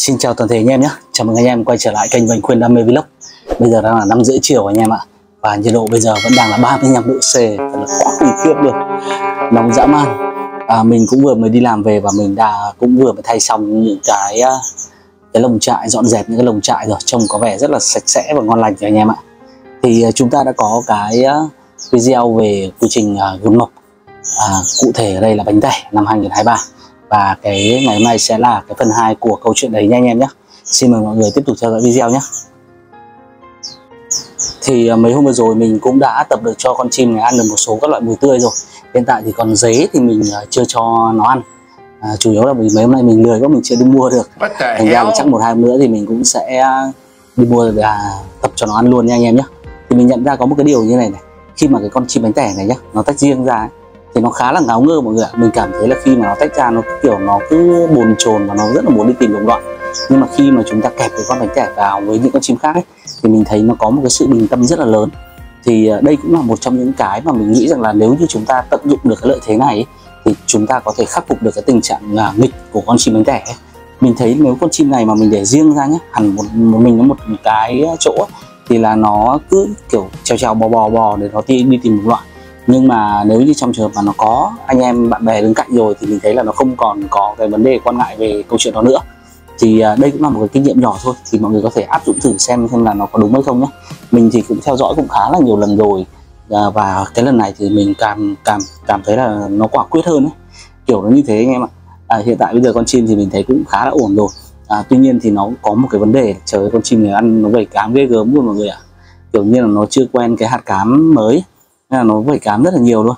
xin chào toàn thể anh em nhé. Chào mừng anh em quay trở lại kênh Vành Khuyên Đam mê Vlog. Bây giờ đang là 5 rưỡi chiều anh em ạ. Và nhiệt độ bây giờ vẫn đang là 35 độ C. Thật là quá khủng khiếp luôn. Nóng dã man. À, Mình cũng vừa mới đi làm về và mình đã cũng vừa mới thay xong những cái à, cái lồng trại dọn dẹp những cái lồng trại rồi. Trông có vẻ rất là sạch sẽ và ngon lành rồi anh em ạ. Thì à, chúng ta đã có cái à, video về quy trình gừng mộc à, cụ thể ở đây là bánh tẻ năm 2023 và cái ngày hôm nay sẽ là cái phần 2 của câu chuyện đấy nha anh em nhé. Xin mời mọi người tiếp tục theo dõi video nhé. Thì à, mấy hôm vừa rồi mình cũng đã tập được cho con chim này ăn được một số các loại mùi tươi rồi. Hiện tại thì còn dế thì mình à, chưa cho nó ăn. À, chủ yếu là vì mấy hôm nay mình lười quá mình chưa đi mua được. Thành ra chắc một hai hôm nữa thì mình cũng sẽ đi mua và tập cho nó ăn luôn nha anh em nhé. Thì mình nhận ra có một cái điều như này này. Khi mà cái con chim bánh tẻ này nhá nó tách riêng ra ấy, thì nó khá là ngáo ngơ mọi người ạ. Mình cảm thấy là khi mà nó tách ra nó kiểu nó cứ bồn chồn và nó rất là muốn đi tìm đồng loại nhưng mà khi mà chúng ta kẹp cái con bánh trẻ vào với những con chim khác ấy, thì mình thấy nó có một cái sự bình tâm rất là lớn. Thì ờ, đây cũng là một trong những cái mà mình nghĩ rằng là nếu như chúng ta tận dụng được cái lợi thế này ấy, thì chúng ta có thể khắc phục được cái tình trạng là nghịch của con chim bánh trẻ ấy. mình thấy nếu con chim này mà mình để riêng ra nhé hẳn một, một mình nó một cái chỗ ấy, thì là nó cứ kiểu trèo trèo bò bò bò để nó đi, đi tìm một loại nhưng mà nếu như trong trường hợp mà nó có anh em bạn bè đứng cạnh rồi thì mình thấy là nó không còn có cái vấn đề quan ngại về câu chuyện đó nữa. Thì à, đây cũng là một cái kinh nghiệm nhỏ thôi thì mọi người có thể áp dụng thử xem xem là nó có đúng hay không nhé. Mình thì cũng theo dõi cũng khá là nhiều lần rồi à, và cái lần này thì mình cảm cảm cảm thấy là nó quả quyết hơn ấy. Kiểu nó như thế anh em ạ. À, hiện tại bây giờ con chim thì mình thấy cũng khá là ổn rồi. À, tuy nhiên thì nó có một cái vấn đề trời con chim này ăn nó vẩy cám ghê gớm luôn mọi người ạ. À. kiểu như là nó chưa quen cái hạt cám mới nên là nó vẩy cám rất là nhiều luôn.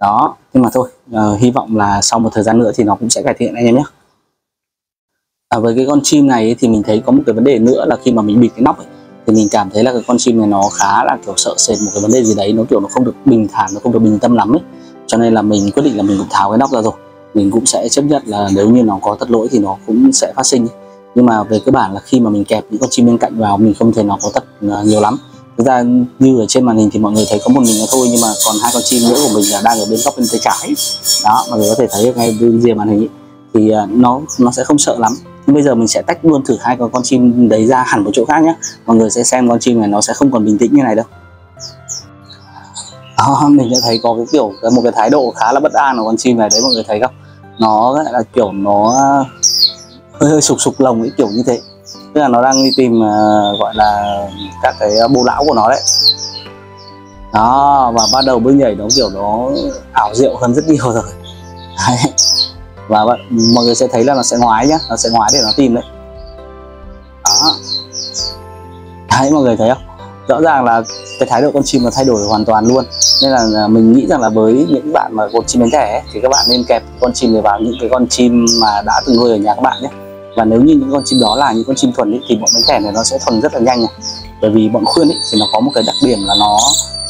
Đó nhưng mà thôi uh, hy vọng là sau một thời gian nữa thì nó cũng sẽ cải thiện anh em nhé. À, với cái con chim này thì mình thấy có một cái vấn đề nữa là khi mà mình bịt cái nóc ấy, thì mình cảm thấy là cái con chim này nó khá là kiểu sợ sệt một cái vấn đề gì đấy nó kiểu nó không được bình thản nó không được bình tâm lắm ấy. Cho nên là mình quyết định là mình cũng tháo cái nóc ra rồi. Mình cũng sẽ chấp nhận là nếu như nó có thất lỗi thì nó cũng sẽ phát sinh nhưng mà về cơ bản là khi mà mình kẹp những con chim bên cạnh vào mình không thể nó có thất ờ, nhiều lắm thực ra như ở trên màn hình thì mọi người thấy có một mình nó thôi nhưng mà còn hai con chim nữa của mình là đang ở bên góc bên tay trái. Đó mọi người có thể thấy ngay bên rìa màn hình ý. thì à, nó nó sẽ không sợ lắm. Nhưng bây giờ mình sẽ tách luôn thử hai con con chim đấy ra hẳn một chỗ khác nhé mọi người sẽ xem con chim này nó sẽ không còn bình tĩnh như này đâu. Đó, mình đã thấy có cái kiểu một cái thái độ khá là bất an của con chim này đấy mọi người thấy không? Nó là kiểu nó hơi hơi sục sục lồng ấy kiểu như thế tức là nó đang đi tìm uh, gọi là các cái bồ lão của nó đấy. Đó và bắt đầu bước nhảy nó kiểu nó ảo diệu hơn rất nhiều rồi. Đấy. và mọi người sẽ thấy là nó sẽ ngoái nhá nó sẽ ngoái để nó tìm đấy. Đó. Đấy mọi người thấy không? Rõ ràng là cái thái độ con chim nó thay đổi hoàn toàn luôn. Nên là à, mình nghĩ rằng là với những bạn mà con chim đến thẻ thì các bạn nên kẹp con chim này vào những cái con chim mà đã từng nuôi ở nhà các bạn nhé và nếu như những con chim đó là những con chim thuần ý, thì bọn bánh tẻ này nó sẽ thuần rất là nhanh này. Bởi vì bọn khuyên ý, thì nó có một cái đặc điểm là nó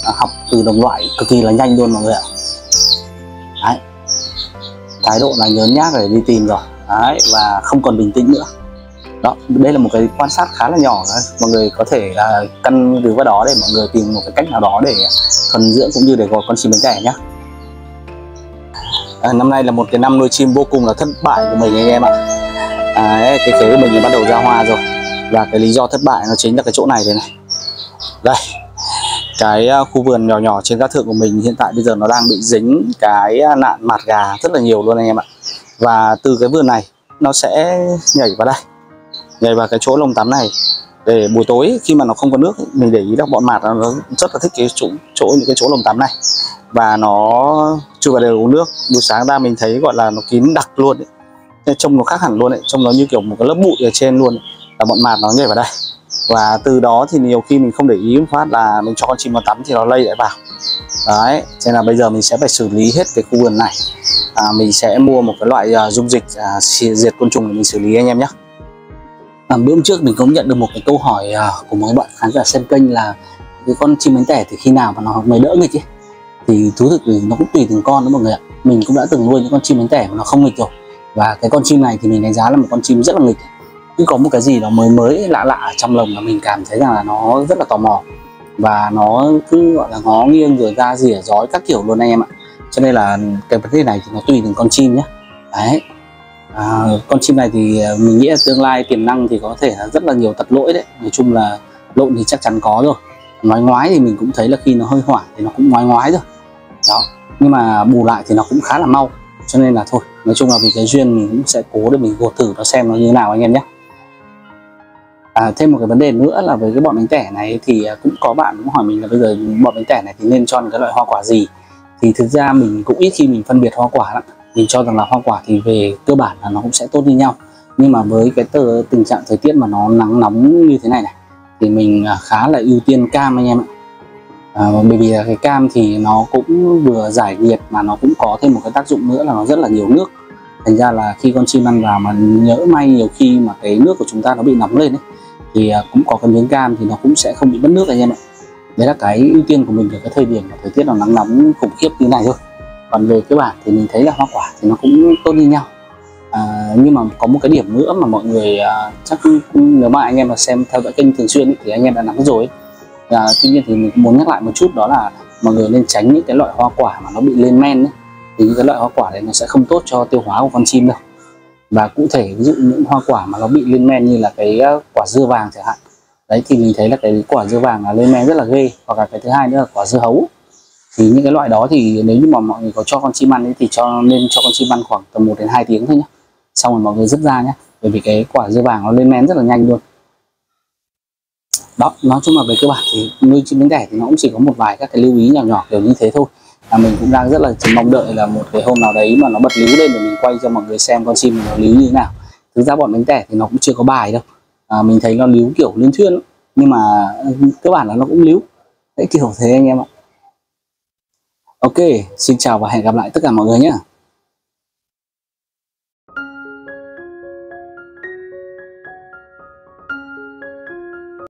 à, học từ đồng loại cực kỳ là nhanh luôn mọi người ạ. Đấy. Thái độ là nhớn nhác để đi tìm rồi. Đấy và không còn bình tĩnh nữa. Đó đây là một cái quan sát khá là nhỏ thôi. Mọi người có thể là căn cứ vào đó để mọi người tìm một cái cách nào đó để thuần dưỡng cũng như để gọi con chim bánh tẻ nhé à, năm nay là một cái năm nuôi chim vô cùng là thất bại của mình anh em ạ. Đấy, cái khế của mình bắt đầu ra hoa rồi. Và cái lý do thất bại nó chính là cái chỗ này đây này. Đây cái à, khu vườn nhỏ nhỏ trên các thượng của mình hiện tại bây giờ nó đang bị dính cái à, nạn mạt gà rất là nhiều luôn anh em ạ. Và từ cái vườn này nó sẽ nhảy vào đây nhảy vào cái chỗ lồng tắm này để buổi tối khi mà nó không có nước mình để ý là bọn mạt nó rất là thích cái chỗ chỗ những cái chỗ lồng tắm này. Và nó chưa vào đều uống nước. Buổi sáng ra mình thấy gọi là nó kín đặc luôn ấy trông nó khác hẳn luôn đấy trông nó như kiểu một cái lớp bụi ở trên luôn ấy. là bọn mạt nó nhảy vào đây. Và từ đó thì nhiều khi mình không để ý một phát là mình cho con chim vào tắm thì nó lây lại vào. Đấy thế nên là bây giờ mình sẽ phải xử lý hết cái khu vườn này. À, mình sẽ mua một cái loại uh, dung dịch uh, diệt côn trùng để mình xử lý anh em nhé. À, bữa trước mình cũng nhận được một cái câu hỏi uh, của một bạn khán giả xem kênh là cái con chim bánh tẻ thì khi nào mà nó mới đỡ nghịch ấy? Thì thú thực thì nó cũng tùy từng con đó mọi người ạ. Mình cũng đã từng nuôi những con chim bánh tẻ mà nó không nghịch rồi và cái con chim này thì mình đánh giá là một con chim rất là nghịch. Cứ có một cái gì nó mới mới lạ lạ ở trong lồng là mình cảm thấy rằng là nó rất là tò mò. Và nó cứ gọi là ngó nghiêng rồi ra rỉa rói các kiểu luôn anh em ạ. Cho nên là cái vấn đề này thì nó tùy từng con chim nhé đấy. À, con chim này thì à, mình nghĩ là tương lai tiềm năng thì có thể là rất là nhiều tật lỗi đấy. Nói chung là lộn thì chắc chắn có rồi. Nói ngoái thì mình cũng thấy là khi nó hơi hoảng thì nó cũng ngoái ngoái rồi đó. Nhưng mà bù lại thì nó cũng khá là mau cho nên là thôi nói chung là vì cái duyên mình cũng sẽ cố để mình gột thử nó xem nó như thế nào anh em nhé. À, thêm một cái vấn đề nữa là với cái bọn bánh tẻ này thì à, cũng có bạn cũng hỏi mình là bây giờ bọn bánh tẻ này thì nên cho cái loại hoa quả gì? Thì thực ra mình cũng ít khi mình phân biệt hoa quả lắm. Mình cho rằng là hoa quả thì về cơ bản là nó cũng sẽ tốt như nhau. Nhưng mà với cái tờ, tình trạng thời tiết mà nó nắng nóng như thế này này thì mình à, khá là ưu tiên cam anh em ạ à, vâng, bởi vì là cái cam thì nó cũng vừa giải nhiệt mà nó cũng có thêm một cái tác dụng nữa là nó rất là nhiều nước. Thành ra là khi con chim ăn vào mà nhỡ may nhiều khi mà cái nước của chúng ta nó bị nóng lên ấy thì à, cũng có cái miếng cam thì nó cũng sẽ không bị mất nước anh em ạ. Đấy là cái ưu tiên của mình ở cái thời điểm mà thời tiết nó nắng nóng khủng khiếp như này thôi. Còn về cơ bản thì mình thấy là hoa quả thì nó cũng tốt như nhau. À, nhưng mà có một cái điểm nữa mà mọi người à, chắc nếu mà anh em mà xem theo dõi kênh thường xuyên ấy, thì anh em đã nắm rồi à, tuy nhiên thì mình cũng muốn nhắc lại một chút đó là mọi người nên tránh những cái loại hoa quả mà nó bị lên men ấy. thì những cái loại hoa quả đấy nó sẽ không tốt cho tiêu hóa của con chim đâu. Và cụ thể ví dụ những hoa quả mà nó bị lên men như là cái ờ, quả dưa vàng chẳng hạn. Đấy thì mình thấy là cái quả dưa vàng là lên men rất là ghê. Hoặc là cái thứ hai nữa là quả dưa hấu. Thì những cái loại đó thì nếu như mà mọi người có cho con chim ăn ấy, thì cho nên cho con chim ăn khoảng tầm 1 đến 2 tiếng thôi nhé. Xong rồi mọi người dứt ra nhé. Bởi vì cái quả dưa vàng nó lên men rất là nhanh luôn đó nói chung là về cơ bản thì nuôi chim bánh đẻ thì nó cũng chỉ có một vài các cái lưu ý nhỏ nhỏ kiểu như thế thôi. Là mình cũng đang rất là chỉ mong đợi là một cái hôm nào đấy mà nó bật líu lên để mình quay cho mọi người xem con chim nó líu như thế nào. Thực ra bọn bánh tẻ thì nó cũng chưa có bài đâu. À, mình thấy nó líu kiểu liên thuyên nhưng mà ừ, cơ bản là nó cũng líu đấy kiểu thế anh em ạ. Ok xin chào và hẹn gặp lại tất cả mọi người nhé